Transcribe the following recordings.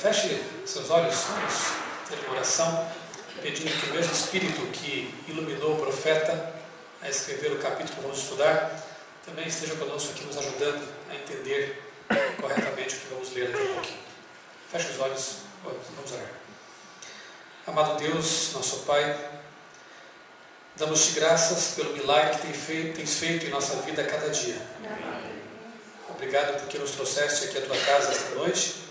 Feche seus olhos, vamos uma oração, pedindo que o mesmo Espírito que iluminou o profeta a escrever o capítulo que vamos estudar, também esteja conosco aqui nos ajudando a entender corretamente o que vamos ler daqui a pouquinho. Feche os olhos, vamos orar. Amado Deus, nosso Pai, damos-te graças pelo milagre que tens feito em nossa vida a cada dia. Obrigado porque nos trouxeste aqui à tua casa esta noite.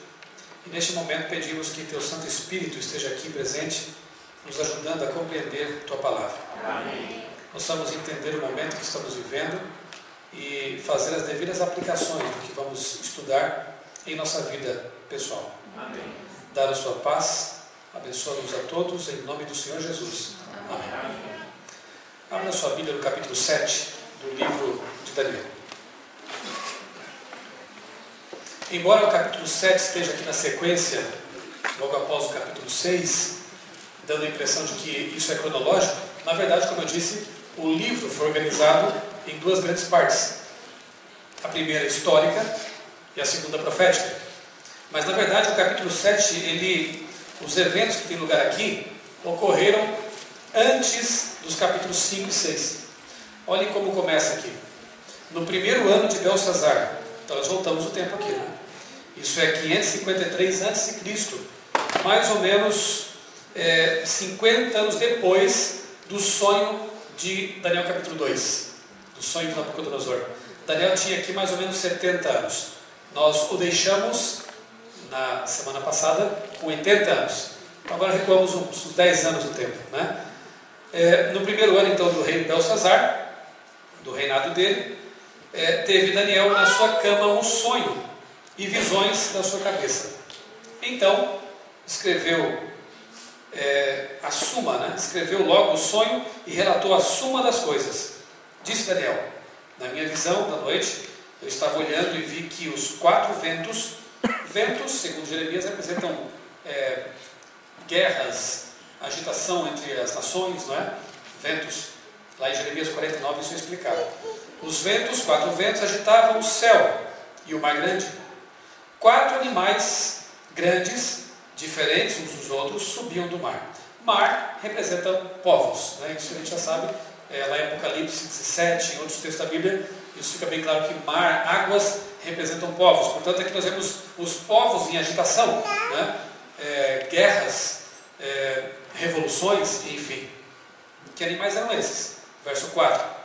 E neste momento pedimos que teu Santo Espírito esteja aqui presente, nos ajudando a compreender tua palavra. Amém. Possamos entender o momento que estamos vivendo e fazer as devidas aplicações do que vamos estudar em nossa vida pessoal. Amém. Dar a sua paz, abençoa-nos a todos, em nome do Senhor Jesus. Amém. Amém. Abra sua Bíblia no capítulo 7 do livro de Daniel. Embora o capítulo 7 esteja aqui na sequência, logo após o capítulo 6, dando a impressão de que isso é cronológico, na verdade, como eu disse, o livro foi organizado em duas grandes partes. A primeira histórica e a segunda profética. Mas na verdade o capítulo 7, ele, os eventos que têm lugar aqui ocorreram antes dos capítulos 5 e 6. Olhem como começa aqui. No primeiro ano de Belsazar, então nós voltamos o tempo aqui, né? Isso é 553 a.C., mais ou menos é, 50 anos depois do sonho de Daniel capítulo 2 do sonho de Nabucodonosor. Daniel tinha aqui mais ou menos 70 anos. Nós o deixamos na semana passada com 80 anos. Agora recuamos uns, uns 10 anos do tempo. Né? É, no primeiro ano, então, do rei Belsazar, do reinado dele, é, teve Daniel na sua cama um sonho e visões da sua cabeça. Então, escreveu é, a suma, né? escreveu logo o sonho e relatou a suma das coisas. Disse Daniel: Na minha visão da noite, eu estava olhando e vi que os quatro ventos, ventos, segundo Jeremias, representam é, guerras, agitação entre as nações, não é? Ventos. Lá em Jeremias 49 isso é explicado. Os ventos, quatro ventos, agitavam o céu e o mar grande. Quatro animais grandes, diferentes uns dos outros, subiam do mar. Mar representa povos, né? isso a gente já sabe é, lá em Apocalipse 17, em outros textos da Bíblia, isso fica bem claro que mar, águas representam povos. Portanto, aqui nós vemos os povos em agitação, né? é, guerras, é, revoluções, enfim. Que animais eram esses? Verso 4.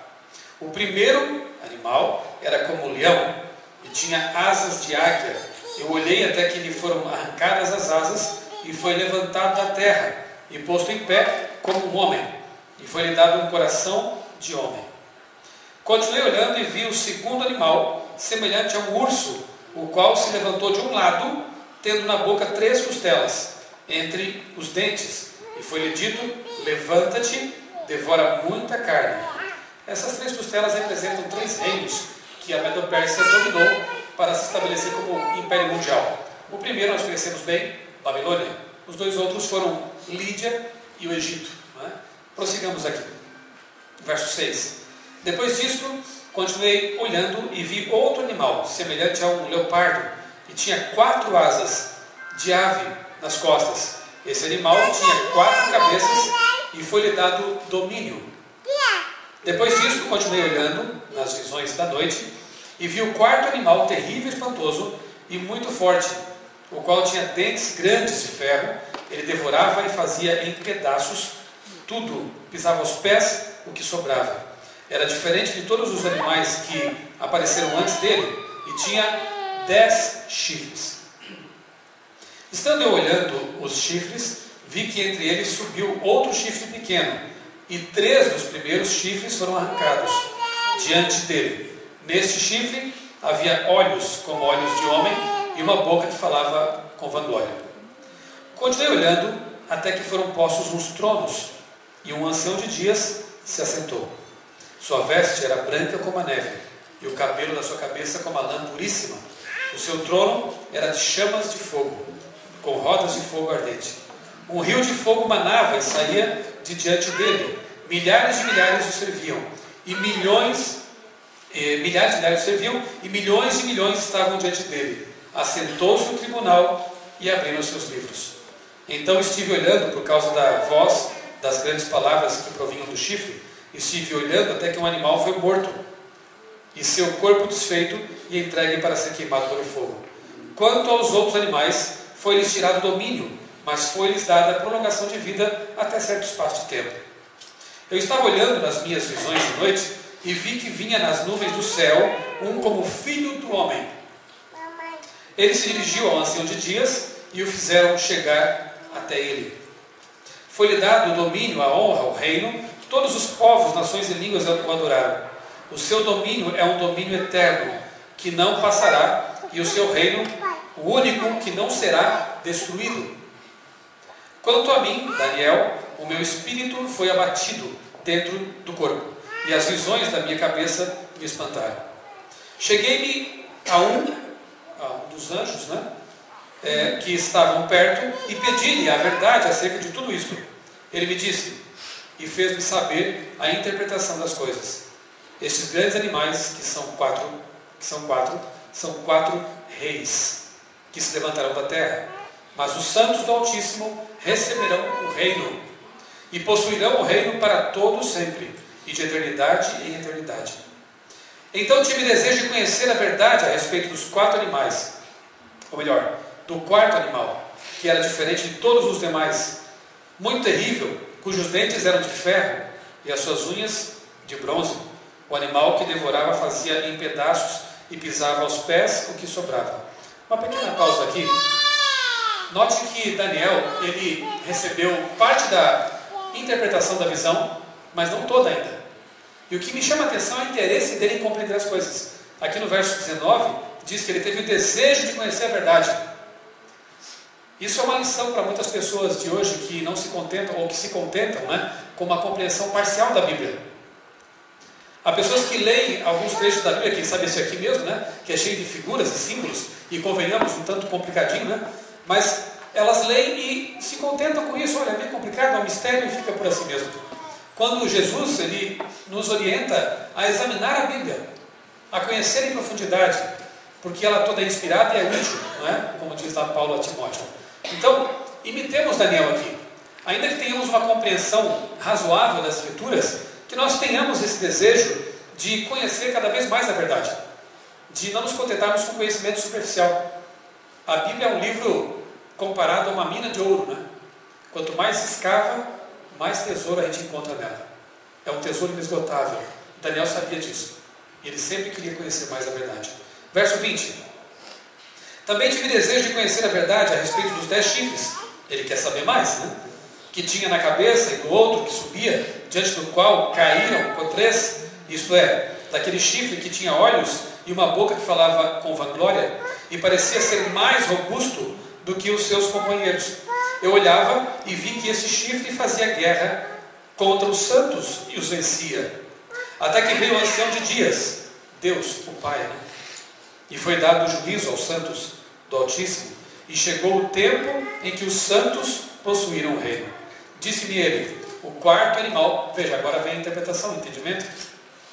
O primeiro animal era como leão e tinha asas de águia. Eu olhei até que lhe foram arrancadas as asas e foi levantado da terra e posto em pé como um homem e foi-lhe dado um coração de homem. Continuei olhando e vi o segundo animal, semelhante a um urso, o qual se levantou de um lado, tendo na boca três costelas, entre os dentes, e foi-lhe dito: Levanta-te, devora muita carne. Essas três costelas representam três reinos que a Medo-Pérsia dominou para se estabelecer como império mundial. O primeiro nós conhecemos bem, Babilônia. Os dois outros foram Lídia e o Egito. Prossigamos aqui. Verso 6. Depois disso, continuei olhando e vi outro animal, semelhante a um leopardo, e tinha quatro asas de ave nas costas. Esse animal tinha quatro cabeças e foi-lhe dado domínio. Depois disso, continuei olhando nas visões da noite e vi o quarto animal terrível e espantoso e muito forte, o qual tinha dentes grandes de ferro. Ele devorava e fazia em pedaços tudo pisava aos pés o que sobrava. Era diferente de todos os animais que apareceram antes dele e tinha dez chifres. Estando eu olhando os chifres, vi que entre eles subiu outro chifre pequeno, e três dos primeiros chifres foram arrancados diante dele. Neste chifre havia olhos como olhos de homem e uma boca que falava com vanglória. Continuei olhando até que foram postos uns tronos e um ancião de dias se assentou. Sua veste era branca como a neve, e o cabelo da sua cabeça como a lã puríssima. O seu trono era de chamas de fogo, com rodas de fogo ardente. Um rio de fogo manava e saía de diante dele. Milhares de milhares o serviam, e milhões, eh, milhares de milhares o serviam, e milhões de milhões estavam diante dele. Assentou-se no tribunal e abriram seus livros. Então estive olhando por causa da voz das grandes palavras que provinham do chifre, estive olhando até que um animal foi morto, e seu corpo desfeito e entregue para ser queimado pelo fogo. Quanto aos outros animais, foi-lhes tirado domínio, mas foi-lhes dada prolongação de vida até certo espaço de tempo. Eu estava olhando nas minhas visões de noite e vi que vinha nas nuvens do céu um como filho do homem. Ele se dirigiu ao ancião de dias e o fizeram chegar até ele. Foi-lhe dado o domínio, a honra, o reino, todos os povos, nações e línguas o adoraram. O seu domínio é um domínio eterno, que não passará, e o seu reino, o único que não será destruído. Quanto a mim, Daniel, o meu espírito foi abatido dentro do corpo, e as visões da minha cabeça me espantaram. Cheguei-me a um, a um dos anjos, né? é, que estavam perto e pedi-lhe a verdade acerca de tudo isto. Ele me disse e fez-me saber a interpretação das coisas. Estes grandes animais, que são quatro, que são quatro, são quatro reis que se levantarão da terra. Mas os santos do Altíssimo receberão o reino e possuirão o reino para todo sempre e de eternidade em eternidade. Então tive desejo de conhecer a verdade a respeito dos quatro animais, ou melhor, do quarto animal, que era diferente de todos os demais, muito terrível, cujos dentes eram de ferro e as suas unhas de bronze. O animal que devorava fazia em pedaços e pisava aos pés o que sobrava. Uma pequena pausa aqui. Note que Daniel, ele recebeu parte da interpretação da visão, mas não toda ainda. E o que me chama a atenção é o interesse dele em compreender as coisas. Aqui no verso 19, diz que ele teve o desejo de conhecer a verdade. Isso é uma lição para muitas pessoas de hoje que não se contentam ou que se contentam né, com uma compreensão parcial da Bíblia. Há pessoas que leem alguns trechos da Bíblia, quem sabe esse aqui mesmo, né, que é cheio de figuras e símbolos, e convenhamos, um tanto complicadinho, né, mas elas leem e se contentam com isso. Olha, é bem complicado, é um mistério e fica por assim mesmo. Quando Jesus ele nos orienta a examinar a Bíblia, a conhecer em profundidade, porque ela toda é inspirada e é útil, não é? como diz lá Paulo a Timóteo. Então, imitemos Daniel aqui. Ainda que tenhamos uma compreensão razoável das Escrituras, que nós tenhamos esse desejo de conhecer cada vez mais a verdade, de não nos contentarmos com conhecimento superficial. A Bíblia é um livro comparado a uma mina de ouro, né? Quanto mais escava, mais tesouro a gente encontra nela. É um tesouro inesgotável. Daniel sabia disso. Ele sempre queria conhecer mais a verdade. Verso 20. Também tive desejo de conhecer a verdade a respeito dos dez chifres. Ele quer saber mais, né? Que tinha na cabeça e do outro que subia, diante do qual caíram com três, isto é, daquele chifre que tinha olhos e uma boca que falava com vanglória e parecia ser mais robusto do que os seus companheiros. Eu olhava e vi que esse chifre fazia guerra contra os santos e os vencia. Até que veio o ancião de dias, Deus, o Pai, e foi dado juízo aos santos do Altíssimo, e chegou o tempo em que os santos possuíram o reino. Disse-me ele, o quarto animal, veja, agora vem a interpretação, o entendimento,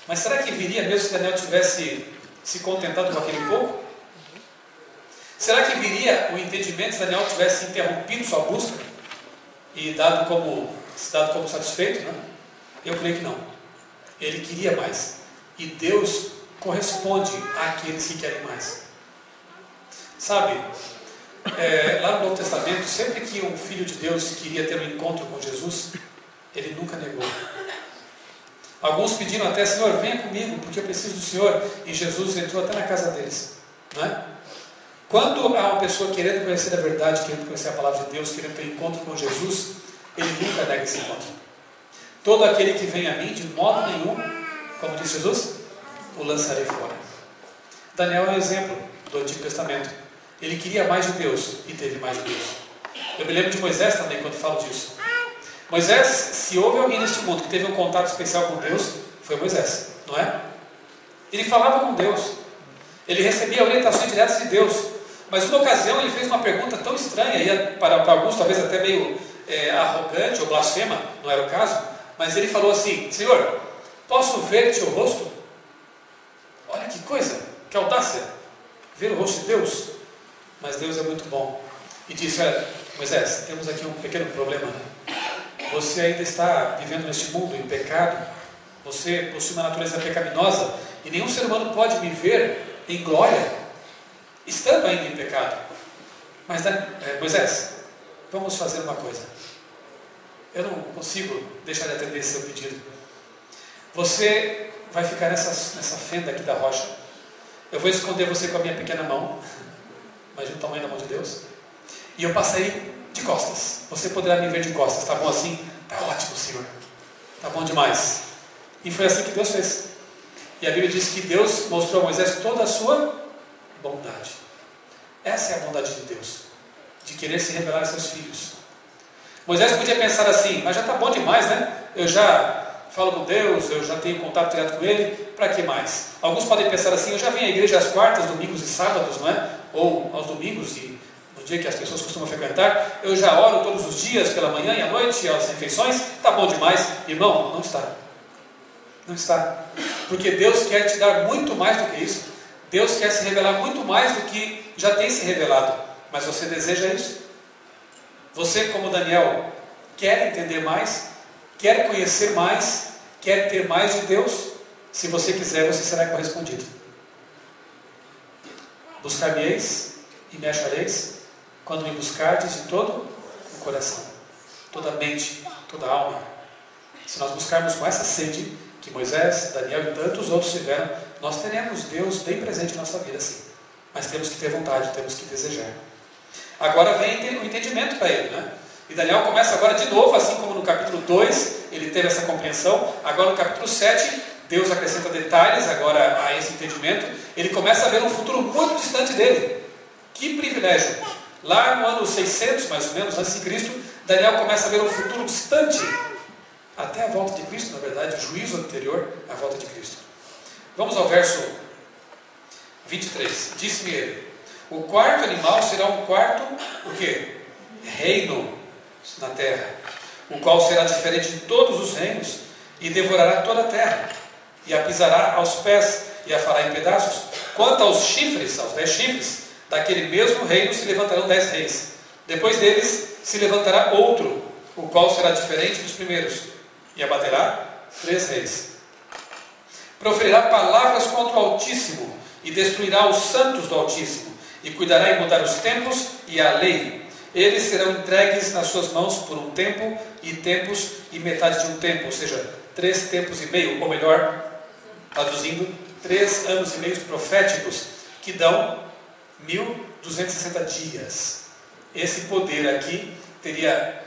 mas será que viria mesmo se Daniel tivesse se contentado com aquele pouco? Será que viria o entendimento se Daniel tivesse interrompido sua busca e dado como, dado como satisfeito? Não? Eu creio que não. Ele queria mais. E Deus corresponde àqueles que querem mais. Sabe, é, lá no Novo Testamento, sempre que um filho de Deus queria ter um encontro com Jesus, ele nunca negou. Alguns pediram até, Senhor, venha comigo, porque eu preciso do Senhor. E Jesus entrou até na casa deles. Não é? Quando há uma pessoa querendo conhecer a verdade, querendo conhecer a palavra de Deus, querendo ter encontro com Jesus, ele nunca nega esse encontro. Todo aquele que vem a mim, de modo nenhum, como disse Jesus, o lançarei fora. Daniel é um exemplo do Antigo Testamento. Ele queria mais de Deus e teve mais de Deus. Eu me lembro de Moisés também quando falo disso. Moisés, se houve alguém neste mundo que teve um contato especial com Deus, foi Moisés, não é? Ele falava com Deus. Ele recebia orientações diretas de Deus. Mas uma ocasião ele fez uma pergunta tão estranha, e para, para alguns talvez até meio é, arrogante ou blasfema, não era o caso, mas ele falou assim: Senhor, posso ver-te o rosto? Olha que coisa, que audácia, ver o rosto de Deus. Mas Deus é muito bom. e disse: Moisés, temos aqui um pequeno problema. Né? Você ainda está vivendo neste mundo em pecado, você possui uma natureza pecaminosa e nenhum ser humano pode me ver em glória, estando ainda em pecado. Mas, é, Moisés, vamos fazer uma coisa. Eu não consigo deixar de atender seu pedido. Você vai ficar nessa, nessa fenda aqui da rocha. Eu vou esconder você com a minha pequena mão. Imagina o tamanho da mão de Deus. E eu passei de costas. Você poderá me ver de costas. Tá bom assim? Tá ótimo, Senhor. Tá bom demais. E foi assim que Deus fez. E a Bíblia diz que Deus mostrou a Moisés toda a sua bondade. Essa é a bondade de Deus, de querer se revelar a seus filhos. Moisés podia pensar assim, mas já está bom demais, né? Eu já falo com Deus, eu já tenho contato direto com Ele, para que mais? Alguns podem pensar assim, eu já venho à igreja às quartas, domingos e sábados, não é? Ou aos domingos e no dia que as pessoas costumam frequentar, eu já oro todos os dias, pela manhã e à noite, às refeições, está bom demais. Irmão, não está. Não está. Porque Deus quer te dar muito mais do que isso. Deus quer se revelar muito mais do que já tem se revelado. Mas você deseja isso? Você, como Daniel, quer entender mais? Quer conhecer mais? Quer ter mais de Deus? Se você quiser, você será correspondido. Buscar-me-eis e me achareis quando me buscardes de todo o coração, toda a mente, toda a alma. Se nós buscarmos com essa sede que Moisés, Daniel e tantos outros tiveram, nós teremos Deus bem presente em nossa vida, sim. Mas temos que ter vontade, temos que desejar. Agora vem o entendimento para ele, né? E Daniel começa agora de novo, assim como no capítulo 2 ele teve essa compreensão, agora no capítulo 7 Deus acrescenta detalhes agora a esse entendimento, ele começa a ver um futuro muito distante dele. Que privilégio! Lá no ano 600, mais ou menos, antes de Cristo, Daniel começa a ver um futuro distante, até a volta de Cristo, na verdade, o juízo anterior à volta de Cristo. Vamos ao verso 23. Disse-me ele: O quarto animal será um quarto, o quê? Reino na terra, o qual será diferente de todos os reinos e devorará toda a terra e a pisará aos pés e a fará em pedaços. Quanto aos chifres, aos dez chifres, daquele mesmo reino se levantarão dez reis. Depois deles se levantará outro, o qual será diferente dos primeiros, e abaterá três reis. Proferirá palavras contra o Altíssimo e destruirá os santos do Altíssimo, e cuidará em mudar os tempos e a lei. Eles serão entregues nas suas mãos por um tempo e tempos e metade de um tempo, ou seja, três tempos e meio, ou melhor, traduzindo, três anos e meio proféticos, que dão 1260 dias. Esse poder aqui teria,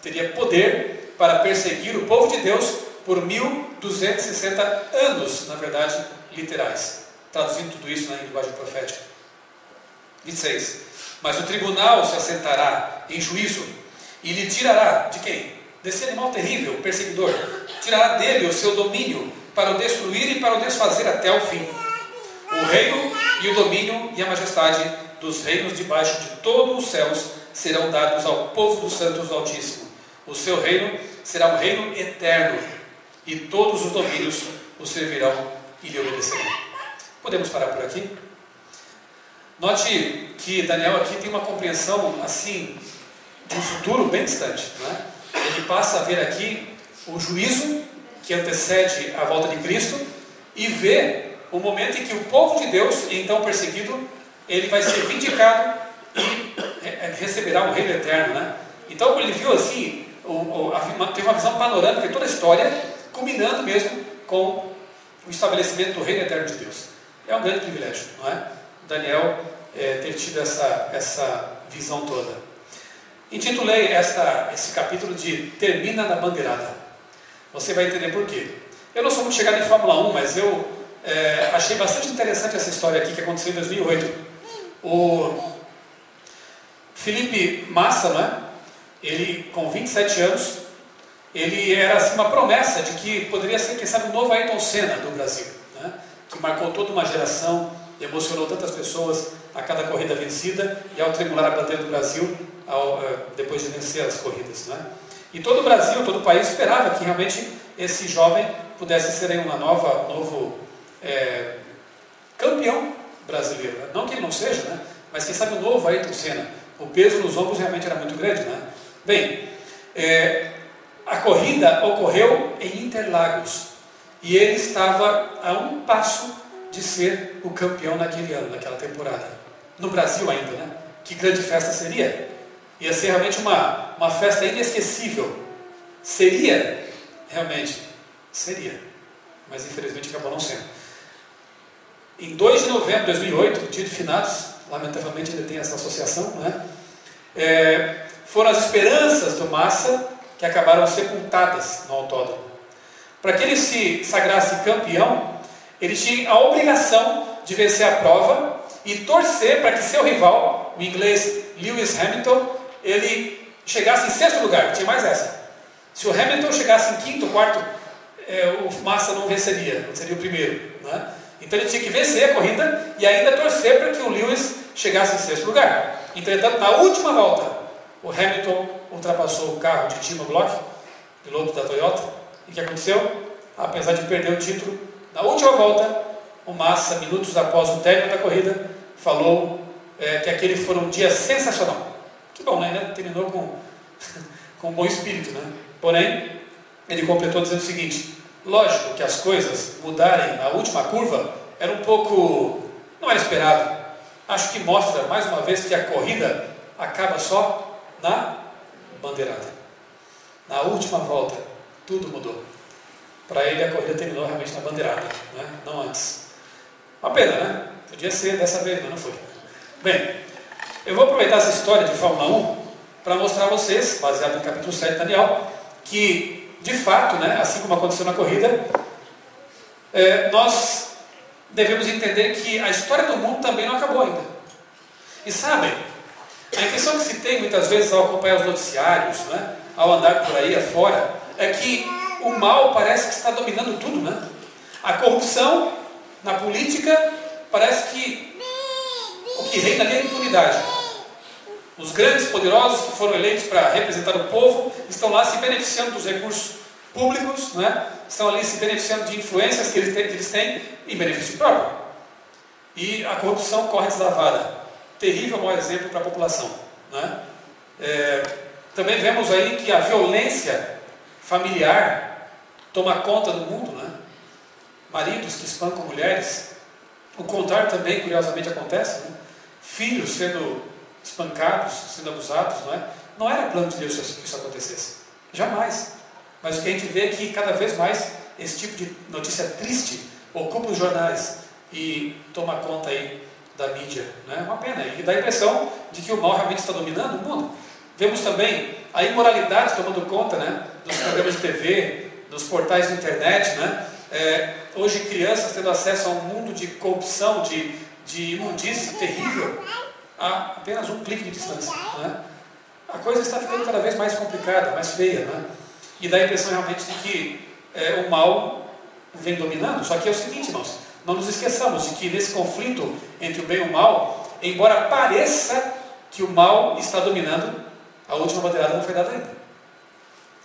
teria poder para perseguir o povo de Deus por 1260 anos, na verdade, literais. Traduzindo tudo isso na linguagem profética. 26. Mas o tribunal se assentará em juízo e lhe tirará de quem? Desse animal terrível, perseguidor. Tirará dele o seu domínio para o destruir e para o desfazer até o fim. O reino e o domínio e a majestade dos reinos debaixo de todos os céus serão dados ao povo dos santos do Altíssimo. O seu reino será um reino eterno, e todos os domínios o servirão e lhe obedecerão. Podemos parar por aqui? Note que Daniel aqui tem uma compreensão assim de um futuro bem distante. Né? Ele passa a ver aqui o juízo que antecede a volta de Cristo e vê o momento em que o povo de Deus, então perseguido, ele vai ser vindicado e é, é, receberá um reino eterno. Né? Então ele viu assim, o, o, a, teve uma visão panorâmica de toda a história, combinando mesmo com o estabelecimento do reino eterno de Deus. É um grande privilégio, não é? Daniel é, ter tido essa, essa visão toda. Intitulei esta, esse capítulo de Termina na Bandeirada. Você vai entender por quê. Eu não sou muito chegado em Fórmula 1, mas eu é, achei bastante interessante essa história aqui que aconteceu em 2008. O Felipe Massa, né? ele com 27 anos, ele era assim, uma promessa de que poderia ser, quem sabe, o novo Ayrton Senna do Brasil, né? que marcou toda uma geração, emocionou tantas pessoas a cada corrida vencida e ao tremular a bandeira do Brasil ao, uh, depois de vencer as corridas. Né? E todo o Brasil, todo o país esperava que realmente esse jovem pudesse ser uma nova, novo é, campeão brasileiro. Né? Não que ele não seja, né? mas quem sabe o novo Ayrton Senna, O peso nos ombros realmente era muito grande, né? Bem, é, a corrida ocorreu em Interlagos e ele estava a um passo de ser o campeão naquele ano, naquela temporada. No Brasil ainda, né? Que grande festa seria? Ia ser realmente uma, uma festa inesquecível. Seria, realmente, seria. Mas infelizmente acabou não sendo. Em 2 de novembro de 2008, dia de finados, lamentavelmente ainda tem essa associação, né? É, foram as esperanças do Massa que acabaram sepultadas no autódromo. Para que ele se sagrasse campeão, ele tinha a obrigação de vencer a prova e torcer para que seu rival, o inglês Lewis Hamilton, ele chegasse em sexto lugar. Tinha mais essa. Se o Hamilton chegasse em quinto, quarto, é, o Massa não venceria, não seria o primeiro. Né? Então ele tinha que vencer a corrida e ainda torcer para que o Lewis chegasse em sexto lugar. Entretanto, na última volta, o Hamilton ultrapassou o carro de Timo Glock, piloto da Toyota, e o que aconteceu? Apesar de perder o título, na última volta, o Massa, minutos após o término da corrida, falou é, que aquele foi um dia sensacional. Que bom, né? Terminou com, com um bom espírito, né? Porém, ele completou dizendo o seguinte: lógico que as coisas mudarem na última curva era um pouco. não era esperado. Acho que mostra mais uma vez que a corrida acaba só na bandeirada. Na última volta, tudo mudou. Para ele, a corrida terminou realmente na bandeirada, né? não antes. Uma pena, né? Podia ser dessa vez, mas não foi. Bem, eu vou aproveitar essa história de Fórmula 1 para mostrar a vocês, baseado no capítulo 7 de Daniel, que de fato, né, assim como aconteceu na corrida, é, nós devemos entender que a história do mundo também não acabou ainda. E sabem, a impressão que se tem muitas vezes ao acompanhar os noticiários, né, ao andar por aí afora, é que o mal parece que está dominando tudo, né? A corrupção na política parece que o que reina ali é a impunidade. Os grandes poderosos que foram eleitos para representar o povo estão lá se beneficiando dos recursos públicos, né? estão ali se beneficiando de influências que eles têm, que eles têm em benefício próprio. E a corrupção corre deslavada terrível mau exemplo para a população. Né? É, também vemos aí que a violência familiar toma conta do mundo. Né? Maridos que espancam mulheres. O contrário também, curiosamente, acontece. Né? Filhos sendo espancados, sendo abusados. Não, é? não era plano de Deus que isso acontecesse. Jamais. Mas o que a gente vê é que cada vez mais esse tipo de notícia triste ocupa os jornais e toma conta aí da mídia. Né? Uma pena. E dá a impressão de que o mal realmente está dominando o mundo. Vemos também a imoralidade tomando conta né, dos programas de TV, dos portais de internet. Né? É, hoje, crianças tendo acesso a um mundo de corrupção, de, de imundície terrível, a apenas um clique de distância. Né? A coisa está ficando cada vez mais complicada, mais feia. Né? E dá a impressão realmente de que é, o mal vem dominando. Só que é o seguinte, irmãos: não nos esqueçamos de que nesse conflito entre o bem e o mal, embora pareça que o mal está dominando, a última bandeirada não foi dada ainda.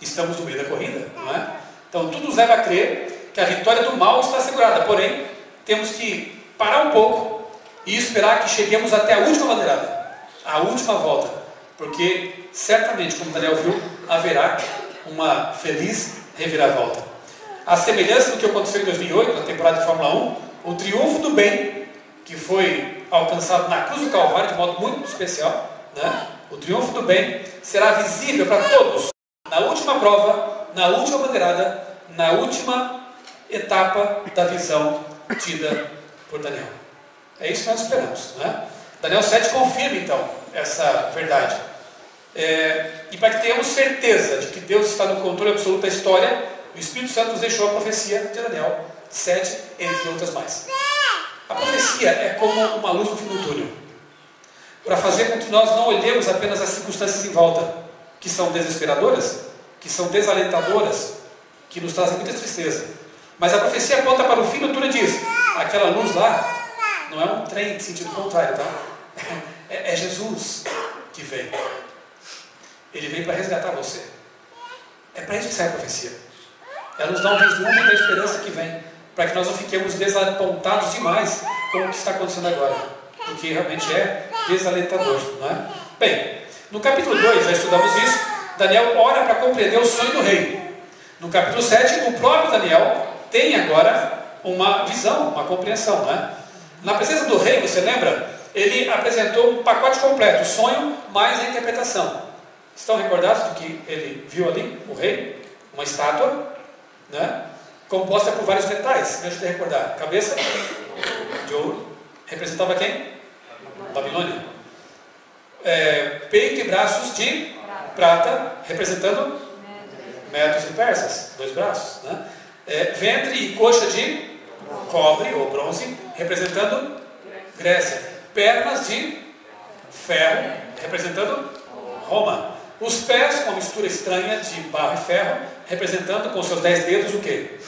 Estamos no meio da corrida, não é? Então tudo nos leva a crer que a vitória do mal está assegurada, porém, temos que parar um pouco e esperar que cheguemos até a última bandeirada, a última volta, porque certamente, como Daniel viu, haverá uma feliz reviravolta. A semelhança do que aconteceu em 2008, na temporada de Fórmula 1, o triunfo do bem, que foi alcançado na cruz do Calvário de modo muito especial, né? o triunfo do bem será visível para todos na última prova, na última bandeirada, na última etapa da visão tida por Daniel. É isso que nós esperamos. Né? Daniel 7 confirma então essa verdade. É, e para que tenhamos certeza de que Deus está no controle absoluto da história, o Espírito Santo nos deixou a profecia de Daniel sete, entre outras mais. A profecia é como uma luz no fim do túnel, para fazer com que nós não olhemos apenas as circunstâncias em volta, que são desesperadoras, que são desalentadoras, que nos trazem muita tristeza. Mas a profecia aponta para o fim do túnel e diz: aquela luz lá não é um trem de sentido contrário, tá? É, é Jesus que vem. Ele vem para resgatar você. É para isso que serve a profecia. Ela nos dá um vislumbre da esperança que vem para que nós não fiquemos desapontados demais com o que está acontecendo agora, porque realmente é desalentador, não é? Bem, no capítulo 2, já estudamos isso, Daniel ora para compreender o sonho do rei. No capítulo 7, o próprio Daniel tem agora uma visão, uma compreensão. Né? Na presença do rei, você lembra? Ele apresentou um pacote completo, o sonho mais a interpretação. Estão recordados do que ele viu ali, o rei? Uma estátua, né? Composta por vários metais. Me ajude a recordar. Cabeça de ouro. Representava quem? Babilônia. É, peito e braços de prata, representando Medos e persas, dois braços. Né? É, ventre e coxa de cobre ou bronze, representando Grécia. Pernas de ferro, representando Roma. Os pés, uma mistura estranha de barro e ferro, representando com seus dez dedos o quê?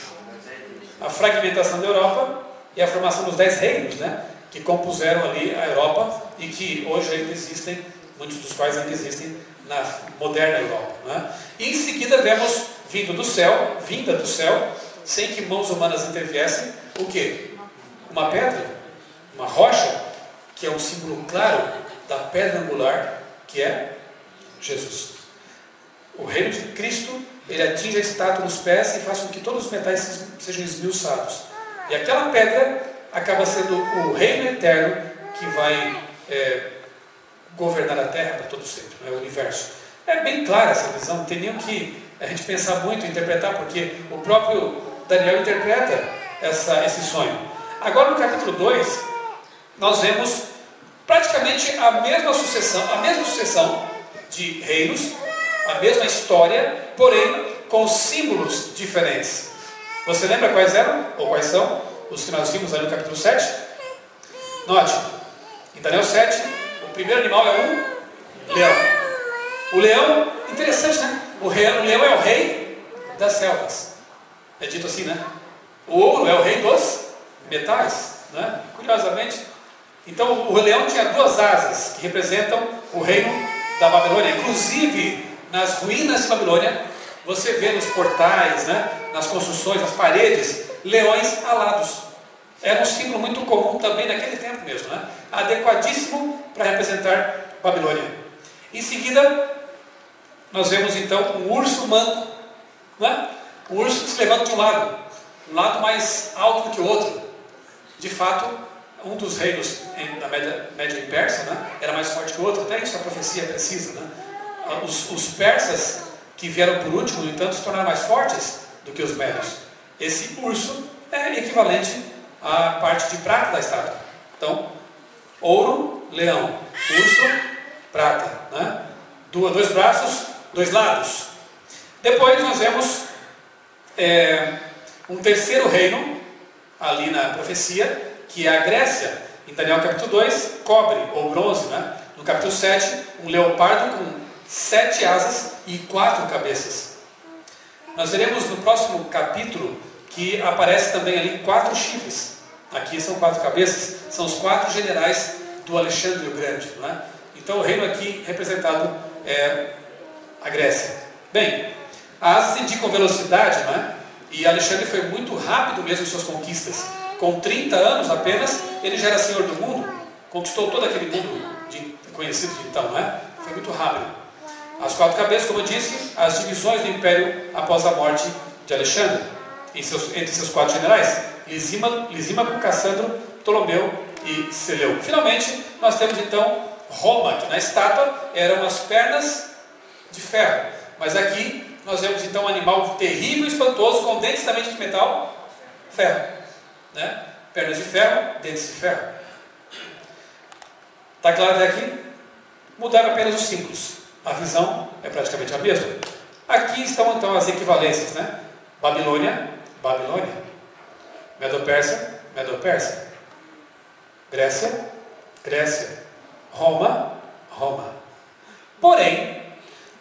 A fragmentação da Europa e a formação dos dez reinos, né? Que compuseram ali a Europa e que hoje ainda existem, muitos dos quais ainda existem na moderna Europa. Né? E em seguida vemos vindo do céu, vinda do céu, sem que mãos humanas interviessem, o que? Uma pedra, uma rocha, que é um símbolo claro da pedra angular, que é Jesus. O reino de Cristo, ele atinge a estátua nos pés e faz com que todos os metais sejam esmiuçados. E aquela pedra acaba sendo o reino eterno que vai é, governar a Terra para todo sempre, né, o universo. É bem clara essa visão, não tem nem o que a gente pensar muito, interpretar, porque o próprio Daniel interpreta essa, esse sonho. Agora no capítulo 2, nós vemos praticamente a mesma sucessão, a mesma sucessão de reinos, a mesma história, porém com símbolos diferentes. Você lembra quais eram, ou quais são, os que nós vimos ali no capítulo 7? Note, em Daniel 7, o primeiro animal é um leão. O leão, interessante, né? O, rei, o leão é o rei das selvas. É dito assim, né? O ouro é o rei dos metais, né? Curiosamente. Então, o leão tinha duas asas que representam o reino da Babilônia. Inclusive, nas ruínas de Babilônia, você vê nos portais, né? nas construções, nas paredes, leões alados. Era um símbolo muito comum também naquele tempo mesmo, né? adequadíssimo para representar Babilônia. Em seguida, nós vemos então um urso manco, não é? um urso que se levanta de um lado, um lado mais alto do que o outro. De fato, um dos reinos da Média, Média Persa né? era mais forte que o outro, até isso a profecia precisa. Né? Os, os persas que vieram por último, no entanto, se tornaram mais fortes do que os médios. Esse urso é equivalente a parte de prata da estátua. Então, ouro, leão, urso, prata. Né? Dois braços, dois lados. Depois nós vemos é, um terceiro reino, ali na profecia, que é a Grécia. Em Daniel capítulo 2, cobre ou bronze. Né? No capítulo 7, um leopardo com sete asas e quatro cabeças. Nós veremos no próximo capítulo que aparece também ali quatro chifres. Aqui são quatro cabeças, são os quatro generais do Alexandre o Grande. Não é? Então o reino aqui representado é a Grécia. Bem, as asas indicam velocidade, não é? e Alexandre foi muito rápido mesmo em suas conquistas. Com 30 anos apenas, ele já era senhor do mundo, conquistou todo aquele mundo de, conhecido de então, não é? Foi muito rápido. As quatro cabeças, como eu disse, as divisões do império após a morte de Alexandre seus, entre seus quatro generais, Lisímaco, Cassandro, Ptolomeu e Seleu. Finalmente, nós temos então Roma, que na estátua eram as pernas de ferro, mas aqui nós vemos então um animal terrível e espantoso, com dentes também de metal, ferro. Né? Pernas de ferro, dentes de ferro. Está claro até aqui? Mudaram apenas os símbolos. A visão é praticamente a mesma. Aqui estão então as equivalências, né? Babilônia, Babilônia. Medo-Persa, Medo-Persa. Grécia, Grécia. Roma, Roma. Porém,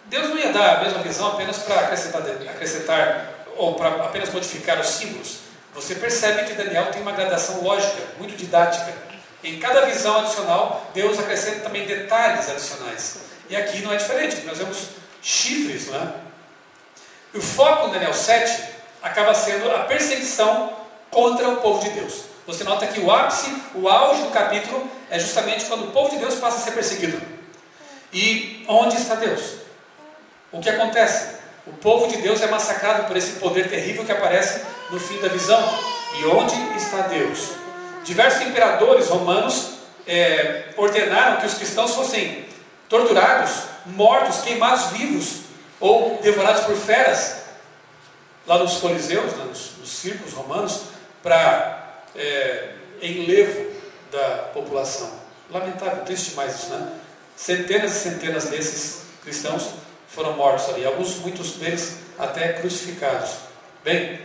Deus não ia dar a mesma visão apenas para acrescentar, acrescentar ou para apenas modificar os símbolos. Você percebe que Daniel tem uma gradação lógica, muito didática. Em cada visão adicional, Deus acrescenta também detalhes adicionais. E aqui não é diferente, nós vemos chifres, não é? E o foco em Daniel 7 acaba sendo a perseguição contra o povo de Deus. Você nota que o ápice, o auge do capítulo é justamente quando o povo de Deus passa a ser perseguido. E onde está Deus? O que acontece? O povo de Deus é massacrado por esse poder terrível que aparece no fim da visão. E onde está Deus? Diversos imperadores romanos é, ordenaram que os cristãos fossem torturados, mortos, queimados vivos ou devorados por feras lá nos coliseus, nos, nos círculos romanos, para é, enlevo da população. Lamentável, triste demais isso, né? Centenas e centenas desses cristãos foram mortos ali, alguns, muitos deles até crucificados. Bem,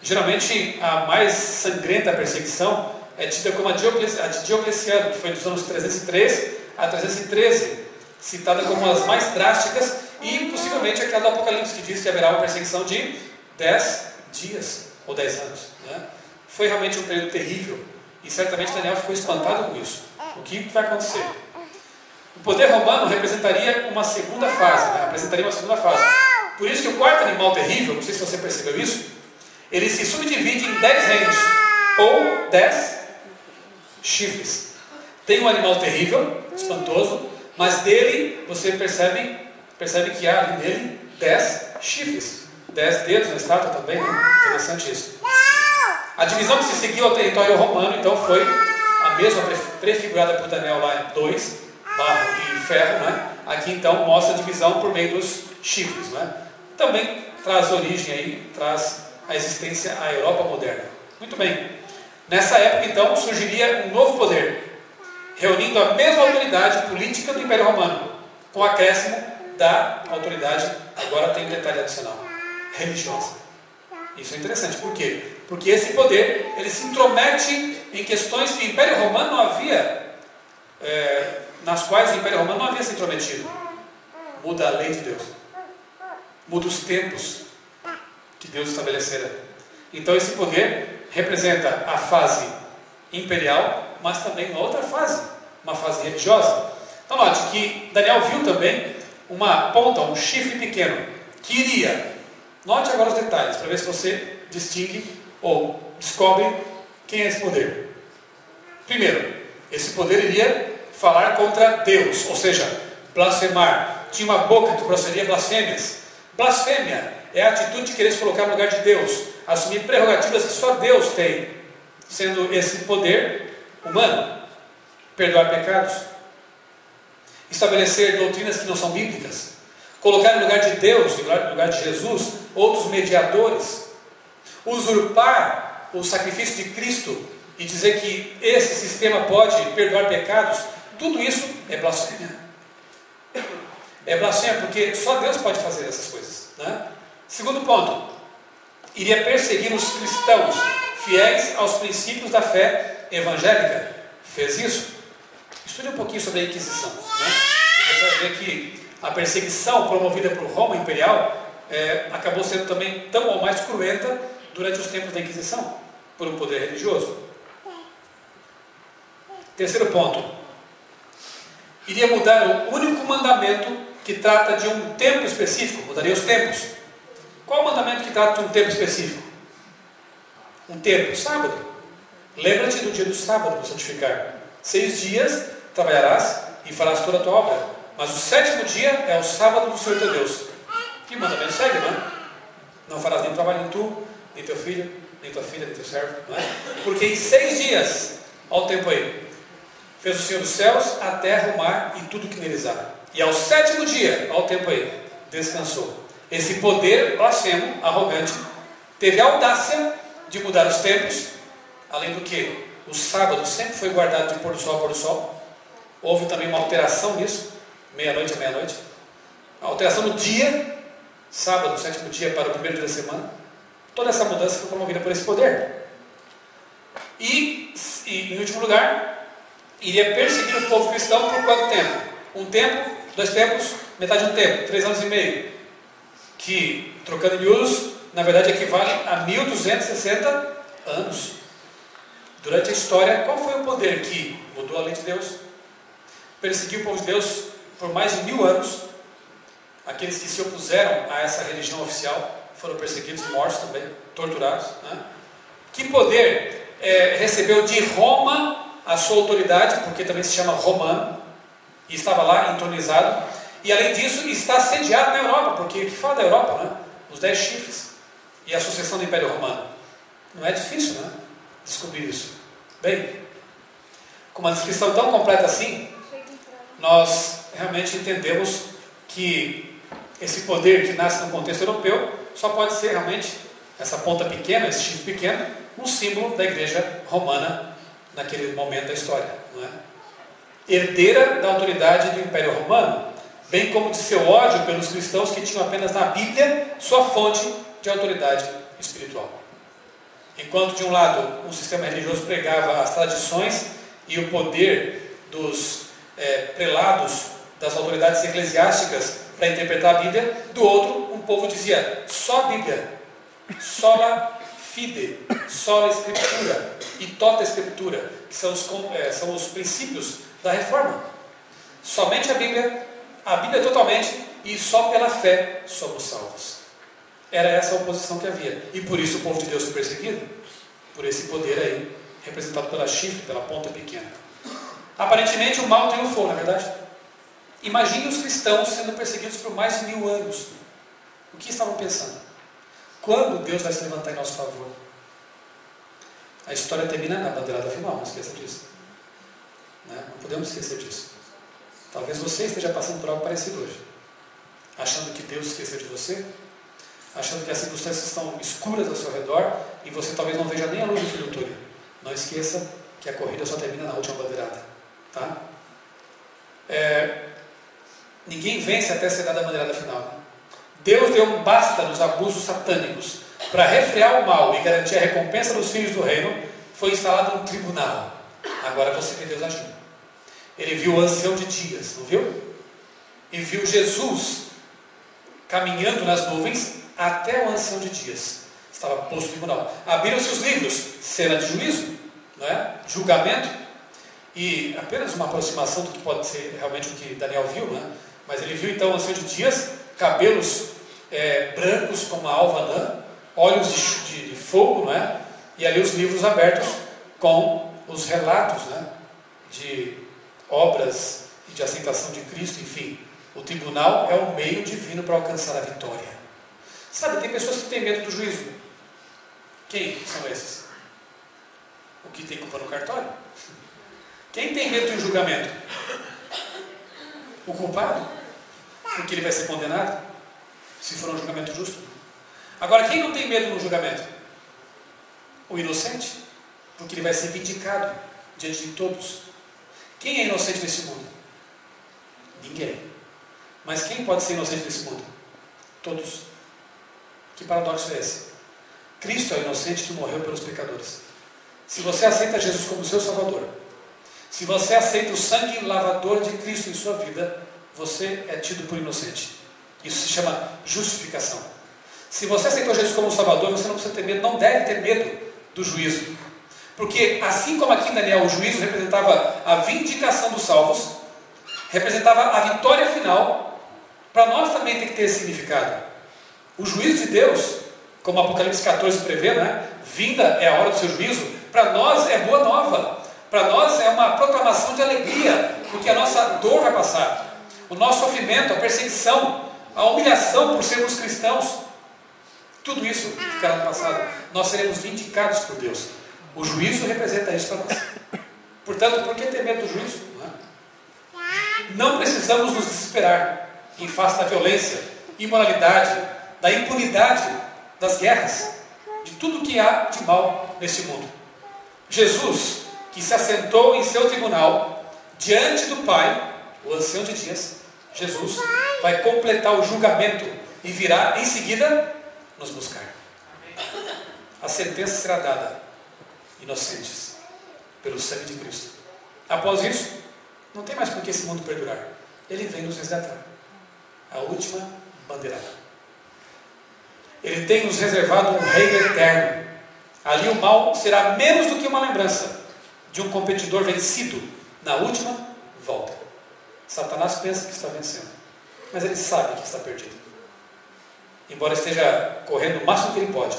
geralmente a mais sangrenta perseguição é tida como a de Diocleciano, que foi dos anos 303 a 313, citada como as mais drásticas, e possivelmente aquela do Apocalipse que diz que haverá uma perseguição de 10 dias ou 10 anos. Né? Foi realmente um período terrível, e certamente Daniel ficou espantado com isso. O que vai acontecer? O poder romano representaria uma segunda fase, né? representaria uma segunda fase. Por isso que o quarto animal terrível, não sei se você percebeu isso, ele se subdivide em 10 reinos, ou 10 chifres. Tem um animal terrível, espantoso, mas dele você percebe, percebe que há ali nele 10 chifres. 10 dedos na estátua também, né? interessante isso. A divisão que se seguiu ao território romano, então, foi a mesma prefigurada por Daniel lá em 2, barro e ferro, né? Aqui então mostra a divisão por meio dos chifres, né? Também traz origem aí, traz a existência à Europa moderna. Muito bem. Nessa época então surgiria um novo poder, reunindo a mesma autoridade política do Império Romano, com acréscimo da autoridade, agora tem um detalhe adicional, religiosa. Isso é interessante, por quê? Porque esse poder, ele se intromete em questões que o Império Romano não havia é, nas quais o Império Romano não havia se intrometido. Muda a lei de Deus. Muda os tempos que Deus estabelecera. Então esse poder representa a fase imperial, mas também uma outra fase, uma fase religiosa. Então note que Daniel viu também uma ponta, um chifre pequeno, que iria. Note agora os detalhes, para ver se você distingue ou descobre quem é esse poder. Primeiro, esse poder iria falar contra Deus, ou seja, blasfemar. Tinha uma boca que procedia blasfêmias. Blasfêmia é a atitude de querer se colocar no lugar de Deus, assumir prerrogativas que só Deus tem, sendo esse poder humano. Perdoar pecados, estabelecer doutrinas que não são bíblicas, colocar no lugar de Deus, no lugar de Jesus, outros mediadores, usurpar o sacrifício de Cristo e dizer que esse sistema pode perdoar pecados, tudo isso é blasfêmia. É blasfêmia porque só Deus pode fazer essas coisas. Né? Segundo ponto, iria perseguir os cristãos fiéis aos princípios da fé evangélica. Fez isso? Estude um pouquinho sobre a Inquisição. Né? Você vai ver que a perseguição promovida por Roma Imperial é, acabou sendo também tão ou mais cruenta durante os tempos da Inquisição, por um poder religioso. Terceiro ponto, iria mudar o único mandamento que trata de um tempo específico, mudaria os tempos. Qual o mandamento que trata de um tempo específico? Um tempo, sábado. Lembra-te do dia do sábado para santificar. Seis dias trabalharás e farás toda a tua obra. Mas o sétimo dia é o sábado do Senhor teu Deus. Que mandamento segue, não é? Não farás nenhum trabalho em tu, nem teu filho, nem tua filha, nem teu servo. Não é? Porque em seis dias, olha o tempo aí, Fez o Senhor dos céus, a terra, o mar e tudo que neles há. E ao sétimo dia, ao tempo aí, descansou. Esse poder blasfemo, arrogante, teve a audácia de mudar os tempos, além do que o sábado sempre foi guardado de pôr do sol a pôr do sol. Houve também uma alteração nisso, meia-noite a meia-noite. A alteração no dia, sábado, sétimo dia para o primeiro dia da semana. Toda essa mudança foi promovida por esse poder. E, e em último lugar, iria perseguir o povo cristão por quanto tempo? Um tempo, dois tempos, metade de um tempo, três anos e meio. Que, trocando em miúdos, na verdade equivale a 1260 anos. Durante a história, qual foi o poder que mudou a lei de Deus? Perseguiu o povo de Deus por mais de mil anos. Aqueles que se opuseram a essa religião oficial foram perseguidos mortos também, torturados. Né? Que poder é, recebeu de Roma a sua autoridade, porque também se chama romano, e estava lá entronizado. E além disso, está sediado na Europa, porque o que fala da Europa, né? Os dez chifres e a sucessão do Império Romano. Não é difícil, né? Descobrir isso. Bem, com uma descrição tão completa assim, nós realmente entendemos que esse poder que nasce no contexto europeu só pode ser realmente essa ponta pequena, esse chifre pequeno, um símbolo da igreja romana naquele momento da história. Não é? Herdeira da autoridade do Império Romano, bem como de seu ódio pelos cristãos que tinham apenas na Bíblia sua fonte de autoridade espiritual. Enquanto, de um lado, um sistema religioso pregava as tradições e o poder dos é, prelados, das autoridades eclesiásticas para interpretar a Bíblia, do outro, um povo dizia só a Bíblia, sola fide, sola escritura e tota escritura, que são os, é, são os princípios da reforma. Somente a Bíblia, a Bíblia totalmente e só pela fé somos salvos. Era essa a oposição que havia. E por isso o povo de Deus foi perseguido. Por esse poder aí, representado pela chifre, pela ponta pequena. Aparentemente o mal triunfou, na é verdade? Imagine os cristãos sendo perseguidos por mais de mil anos. O que estavam pensando? Quando Deus vai se levantar em nosso favor? A história termina na bandeirada final, não esqueça disso. Né? Não podemos esquecer disso. Talvez você esteja passando por algo parecido hoje. Achando que Deus esqueceu de você, achando que as circunstâncias estão escuras ao seu redor e você talvez não veja nem a luz do fim do túnel. Não esqueça que a corrida só termina na última bandeirada. Tá? É, ninguém vence até ser dada a bandeirada final. Deus deu um basta nos abusos satânicos para refrear o mal e garantir a recompensa dos filhos do reino. Foi instalado um tribunal. Agora você vê Deus agindo. Ele viu o ancião de dias, não viu? E viu Jesus caminhando nas nuvens até o ancião de dias. Estava posto no tribunal. Abriram-se os livros, cena de juízo, não é? julgamento, e apenas uma aproximação do que pode ser realmente o que Daniel viu, né? mas ele viu então o ancião de dias, cabelos é, brancos como a alva lã, olhos de, de, de, fogo, não é? e ali os livros abertos com os relatos né? de obras e de aceitação de Cristo, enfim. O tribunal é o meio divino para alcançar a vitória. Sabe, tem pessoas que têm medo do juízo. Quem são esses? O que tem culpa no cartório? Quem tem medo um julgamento? O culpado? Porque ele vai ser condenado? Se for um julgamento justo? Agora, quem não tem medo no julgamento? O inocente? Porque ele vai ser vindicado diante de todos. Quem é inocente nesse mundo? Ninguém. Mas quem pode ser inocente nesse mundo? Todos. Que paradoxo é esse? Cristo é o inocente que morreu pelos pecadores. Se você aceita Jesus como seu Salvador, se você aceita o sangue lavador de Cristo em sua vida, você é tido por inocente. Isso se chama justificação. Se você aceitou Jesus como Salvador, você não precisa ter medo, não deve ter medo do juízo. Porque assim como aqui em Daniel o juízo representava a vindicação dos salvos, representava a vitória final, para nós também tem que ter significado. O juízo de Deus, como Apocalipse 14 prevê, né? vinda é a hora do seu juízo, para nós é boa nova, para nós é uma proclamação de alegria, porque a nossa dor vai passar, o nosso sofrimento, a perseguição, a humilhação por sermos cristãos, tudo isso ficará no passado. Nós seremos vindicados por Deus. O juízo representa isso para nós. Portanto, por que ter medo do juízo? Não, não precisamos nos desesperar em face da violência, imoralidade, da impunidade das guerras, de tudo que há de mal nesse mundo. Jesus, que se assentou em seu tribunal diante do Pai, o ancião de dias, Jesus vai completar o julgamento e virá em seguida nos buscar. A sentença será dada, inocentes, pelo sangue de Cristo. Após isso, não tem mais por que esse mundo perdurar. Ele vem nos resgatar. A última bandeirada. Ele tem nos reservado um reino eterno. Ali o mal será menos do que uma lembrança de um competidor vencido na última volta. Satanás pensa que está vencendo, mas ele sabe que está perdido. Embora esteja correndo o máximo que ele pode,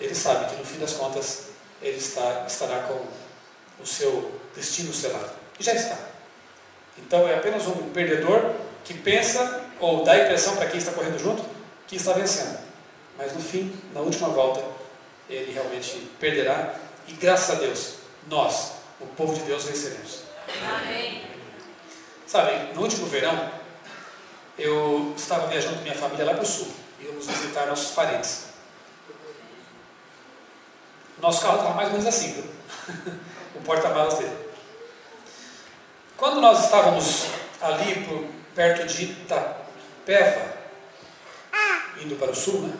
ele sabe que no fim das contas ele está, estará com o seu destino selado. E já está. Então é apenas um perdedor que pensa ou dá a impressão para quem está correndo junto que está vencendo. Mas no fim, na última volta, ele realmente perderá e graças a Deus, nós, o povo de Deus, venceremos. Amém. Sabe, no último verão, eu estava viajando com minha família lá para o sul. Íamos visitar nossos parentes. Nosso carro estava mais ou menos assim, viu? o porta-malas dele. Quando nós estávamos ali por, perto de Itapeva, indo para o sul, né?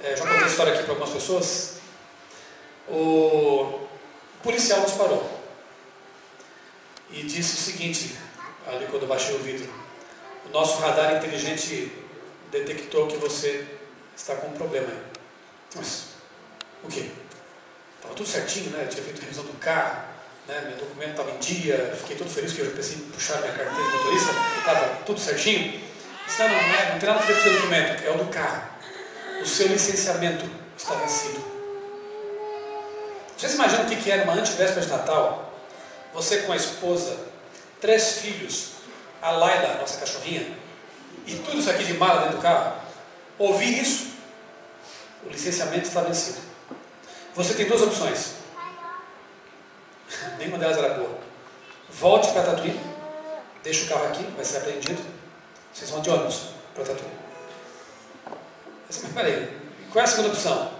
É, já contei a história aqui para algumas pessoas. O policial nos parou e disse o seguinte, ali quando eu baixei o vidro: o nosso radar inteligente detectou que você está com um problema aí. Mas, o quê? Estava tudo certinho, né? Eu tinha feito a revisão do carro, né? meu documento estava em dia, fiquei todo feliz que eu pensei em puxar minha carteira de motorista, estava tudo certinho. Disse, não, é, não tem nada a ver com o seu documento, é o do carro. O seu licenciamento está vencido. Vocês imaginam o que é numa antivéspera de Natal? Você com a esposa, três filhos, a Laila, nossa cachorrinha, e tudo isso aqui de mala dentro do carro, ouvir isso, o licenciamento está vencido. Você tem duas opções. Nenhuma delas era boa. Volte para Tatuí, deixe o carro aqui, vai ser apreendido. Vocês vão de ônibus para Tatuí. Mas peraí, qual é a segunda opção?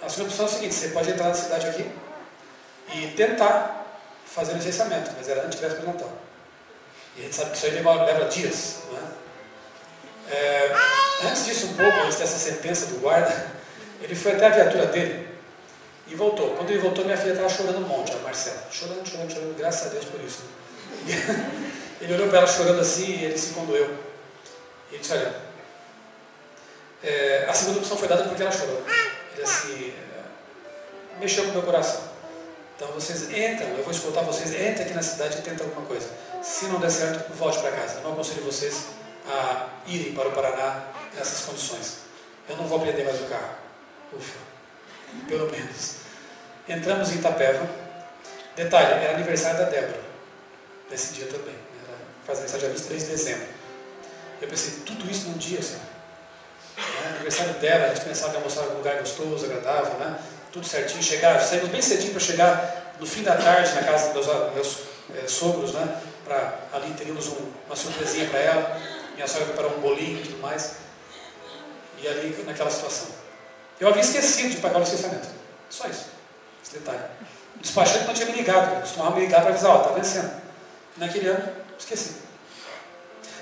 A segunda opção é a seguinte: você pode entrar na cidade aqui e tentar fazer o licenciamento, mas era antes do Natal. E a gente sabe que isso aí leva, leva dias. É? É, antes disso, um pouco, antes dessa sentença do guarda, ele foi até a viatura dele e voltou. Quando ele voltou, minha filha estava chorando um monte, a Marcela. Chorando, chorando, chorando, graças a Deus por isso. Ele olhou para ela chorando assim e ele se condoeu. E ele disse: Olha, é, a segunda opção foi dada porque ela chorou. Ele assim, é, mexeu com o meu coração. Então vocês entram, eu vou escutar vocês, entrem aqui na cidade e tentem alguma coisa. Se não der certo, volte para casa. Eu não aconselho vocês a irem para o Paraná nessas condições. Eu não vou prender mais o carro. Ufa, pelo menos. Entramos em Itapeva. Detalhe, era aniversário da Débora. Nesse dia também. Faz aniversário dia 23 de dezembro. Eu pensei, tudo isso num dia, Senhor. É, aniversário dela, a gente pensava em almoçar em um lugar gostoso, agradável, né? tudo certinho, chegar, saímos bem cedinho para chegar no fim da tarde na casa dos meus, meus é, sogros, né? Para ali teríamos um, uma surpresinha para ela. Minha sogra preparou um bolinho e tudo mais. E ali naquela situação. Eu havia esquecido de pagar o licenciamento. Só isso. Esse detalhe. O despachante não tinha me ligado, costumava me ligar para avisar, ó, está vencendo. naquele ano, esqueci.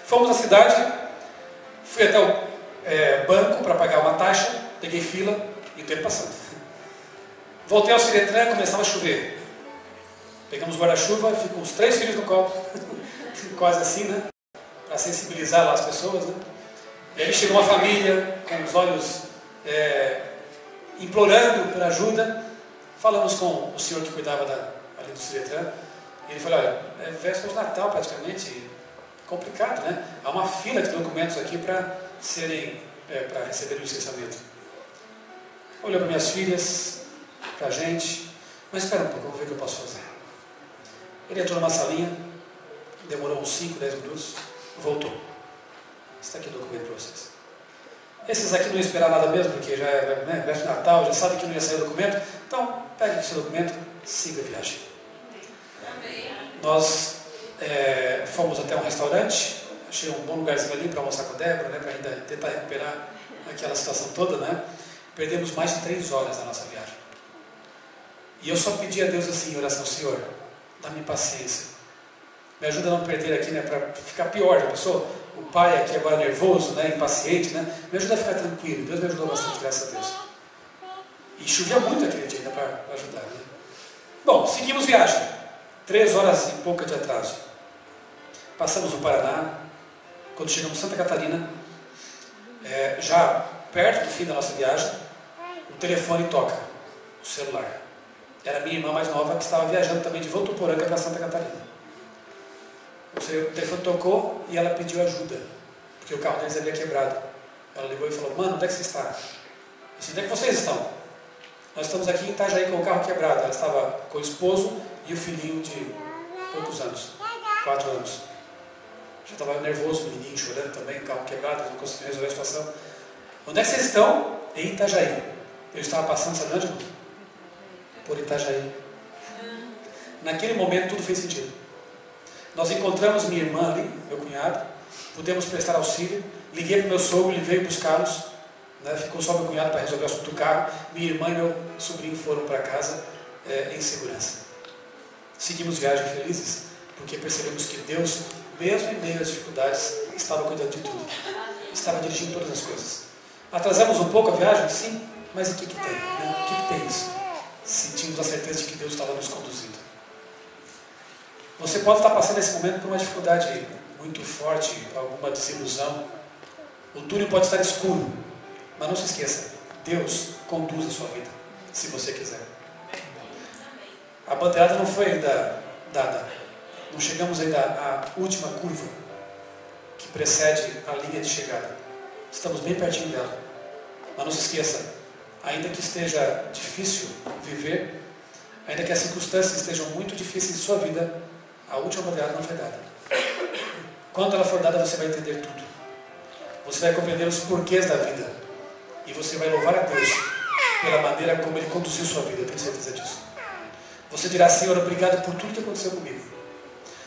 Fomos à cidade, fui até o é, banco para pagar uma taxa, peguei fila e o tempo passando. Voltei ao Ciretran, começava a chover. Pegamos guarda-chuva, ficam os três filhos no copo, quase assim, né? Para sensibilizar lá as pessoas, né? E aí chegou uma família com os olhos é, implorando por ajuda. Falamos com o senhor que cuidava da, ali do Ciretran. E ele falou: olha, é véspera de Natal praticamente, complicado, né? Há uma fila de documentos aqui para serem, é, para receber o licenciamento. Olhou para minhas filhas, para a gente. Mas espera um pouco, vou ver o que eu posso fazer. Ele entrou numa salinha, demorou uns 5, 10 minutos, voltou. Está aqui o documento para vocês. Esses aqui não esperar nada mesmo, porque já é né, Natal, já sabe que não ia sair documento. Então, pegue o seu documento, siga a viagem. Nós é, fomos até um restaurante, achei um bom lugarzinho ali para almoçar com a Débora, né, para ainda tentar recuperar aquela situação toda. Né? Perdemos mais de três horas na nossa viagem. E eu só pedi a Deus assim, oração, Senhor, dá-me paciência. Me ajuda a não perder aqui, né, para ficar pior, já pensou? O pai aqui agora nervoso, né, impaciente, né? Me ajuda a ficar tranquilo. Deus me ajudou bastante, graças a Deus. E chovia muito aquele dia ainda para ajudar, né? Bom, seguimos viagem. Três horas e pouca de atraso. Passamos no Paraná. Quando chegamos em Santa Catarina, é, já perto do fim da nossa viagem, o telefone toca, o celular. Era minha irmã mais nova que estava viajando também de Votuporanga para Santa Catarina. O telefone tocou e ela pediu ajuda, porque o carro deles havia quebrado. Ela ligou e falou: Mano, onde é que você está? Disse: Onde é que vocês estão? Nós estamos aqui em Itajaí com o carro quebrado. Ela estava com o esposo e o filhinho de poucos anos. quatro anos. Já estava nervoso, menininho, chorando também, carro quebrado, não conseguia resolver a situação. Onde é que vocês estão? Em Itajaí. Eu estava passando, sabe onde? Por Itajaí. Naquele momento tudo fez sentido. Nós encontramos minha irmã ali, meu cunhado, pudemos prestar auxílio. Liguei para o meu sogro, ele veio buscá-los. Né? Ficou só meu cunhado para resolver o assunto do carro. Minha irmã e meu sobrinho foram para casa é, em segurança. Seguimos viagem felizes, porque percebemos que Deus, mesmo em meio às dificuldades, estava cuidando de tudo. Estava dirigindo todas as coisas. Atrasamos um pouco a viagem? Sim, mas o que, que tem? Né? O que, que tem isso? Sentimos a certeza de que Deus estava nos conduzindo. Você pode estar passando esse momento por uma dificuldade muito forte, alguma desilusão. O túnel pode estar escuro, mas não se esqueça: Deus conduz a sua vida, se você quiser. A bandeirada não foi ainda dada. Não chegamos ainda à última curva que precede a linha de chegada. Estamos bem pertinho dela. Mas não se esqueça, ainda que esteja difícil viver, ainda que as circunstâncias estejam muito difíceis em sua vida, a última bandeirada não foi dada. Quando ela for dada, você vai entender tudo. Você vai compreender os porquês da vida. E você vai louvar a Deus pela maneira como Ele conduziu sua vida. Eu tenho certeza disso. Você dirá, Senhor, obrigado por tudo que aconteceu comigo.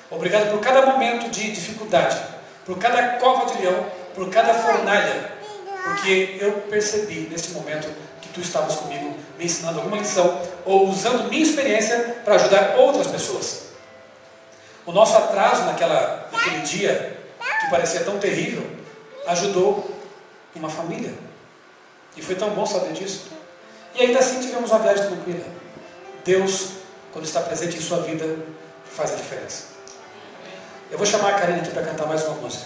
Obrigado por cada momento de dificuldade, por cada cova de leão, por cada fornalha, porque eu percebi nesse momento que tu estavas comigo, me ensinando alguma lição, ou usando minha experiência para ajudar outras pessoas. O nosso atraso naquela, naquele dia, que parecia tão terrível, ajudou uma família. E foi tão bom saber disso. E ainda assim tivemos uma viagem tranquila. Deus, quando está presente em sua vida, faz a diferença. Eu vou chamar a Karine aqui para cantar mais uma música.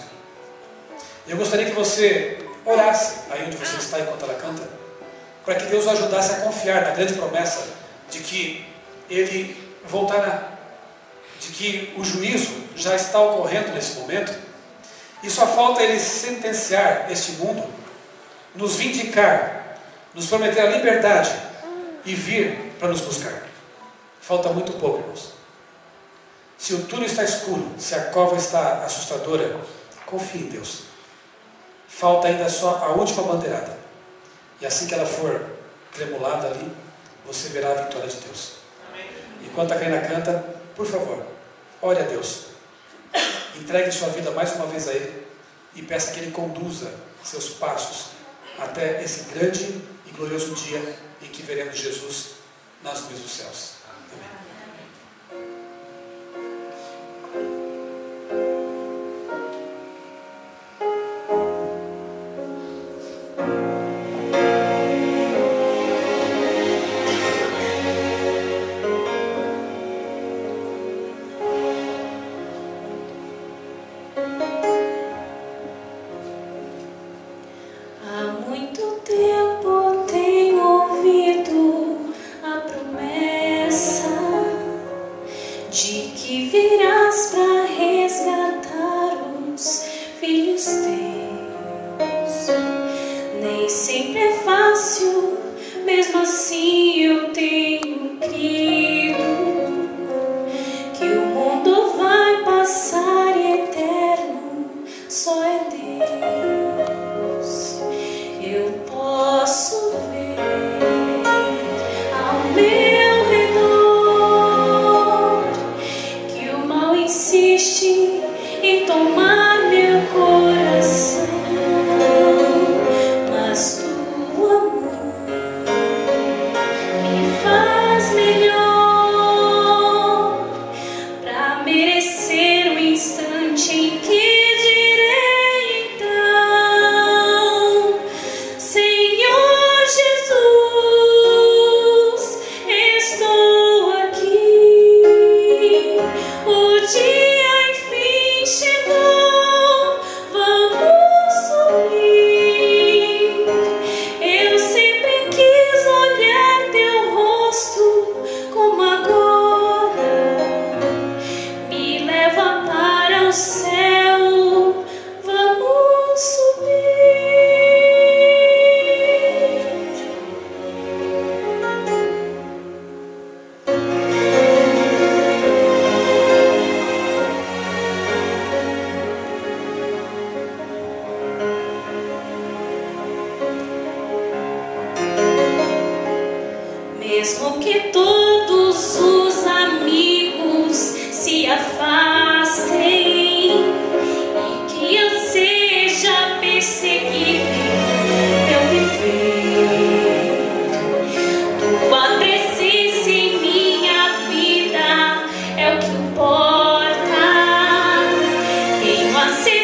Eu gostaria que você orasse aí onde você está enquanto ela canta, para que Deus o ajudasse a confiar na grande promessa de que Ele voltará de que o juízo já está ocorrendo nesse momento, e só falta ele sentenciar este mundo, nos vindicar, nos prometer a liberdade e vir para nos buscar. Falta muito pouco, irmãos. Se o túnel está escuro, se a cova está assustadora, confie em Deus. Falta ainda só a última bandeirada. E assim que ela for tremulada ali, você verá a vitória de Deus. Enquanto a Karina canta, por favor, ore a Deus. Entregue sua vida mais uma vez a Ele e peça que Ele conduza seus passos até esse grande e glorioso dia em que veremos Jesus nas nuvens dos céus. See.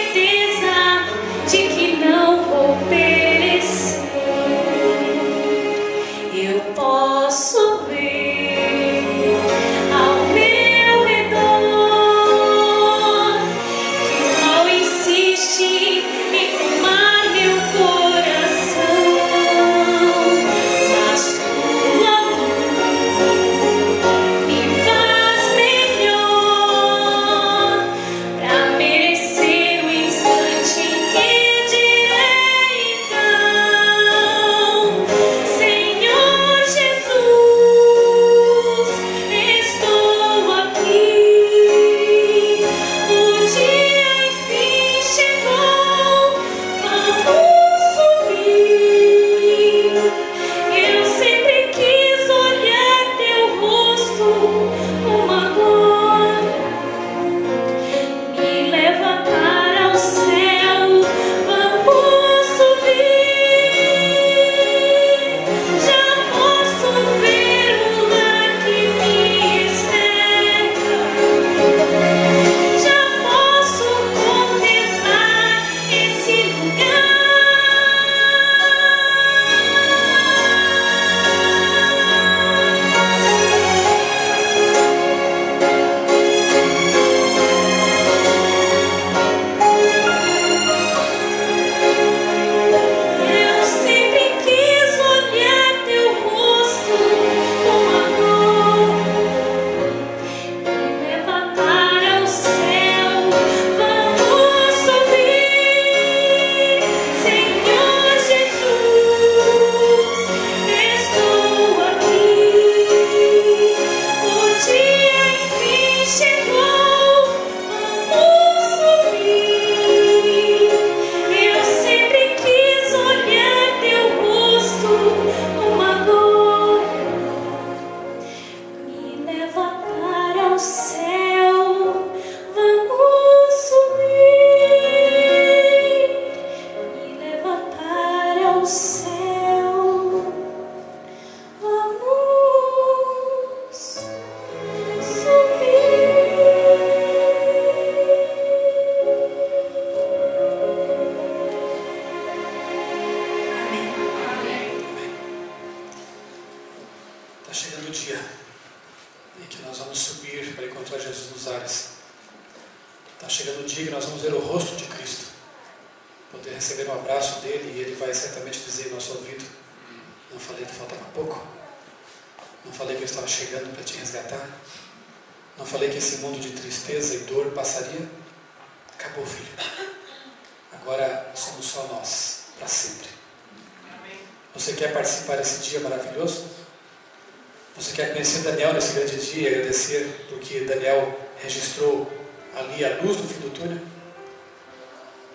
Você quer conhecer Daniel nesse grande dia e agradecer porque Daniel registrou ali a luz do fim do túnel?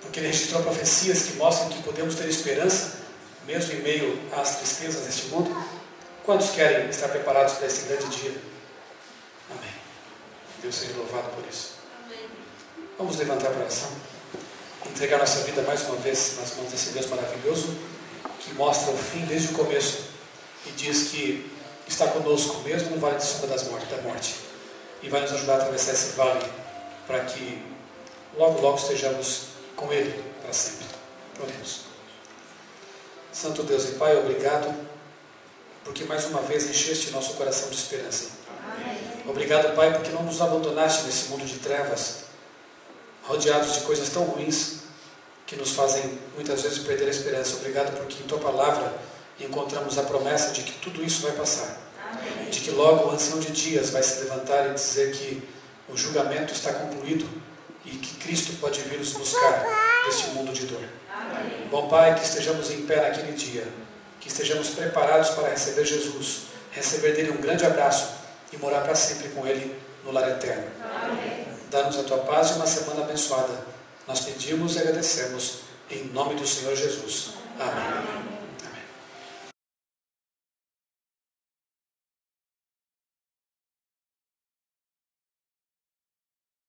Porque ele registrou profecias que mostram que podemos ter esperança, mesmo em meio às tristezas deste mundo? Quantos querem estar preparados para esse grande dia? Amém. Deus seja louvado por isso. Amém. Vamos levantar a oração. Entregar nossa vida mais uma vez nas mãos desse Deus maravilhoso que mostra o fim desde o começo e diz que está conosco mesmo no vale de sombra das mortes, da morte e vai nos ajudar a atravessar esse vale para que logo, logo estejamos com Ele para sempre. Oremos. Santo Deus e Pai, obrigado porque mais uma vez encheste nosso coração de esperança. Amém. Obrigado, Pai, porque não nos abandonaste nesse mundo de trevas, rodeados de coisas tão ruins que nos fazem muitas vezes perder a esperança. Obrigado porque em tua palavra encontramos a promessa de que tudo isso vai passar. Amém. De que logo o ancião de dias vai se levantar e dizer que o julgamento está concluído e que Cristo pode vir nos buscar deste mundo de dor. Amém. Bom Pai, que estejamos em pé naquele dia que estejamos preparados para receber Jesus, receber dele um grande abraço e morar para sempre com ele no lar eterno. Dá-nos a tua paz e uma semana abençoada. Nós pedimos e agradecemos em nome do Senhor Jesus.